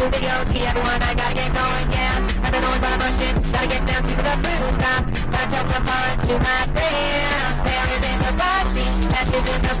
to the OT, everyone, I gotta get going, yeah. I've been always by shit. gotta get down to the food stop. Gotta tell some parts to my friends. Failures in the boxing, ashes in the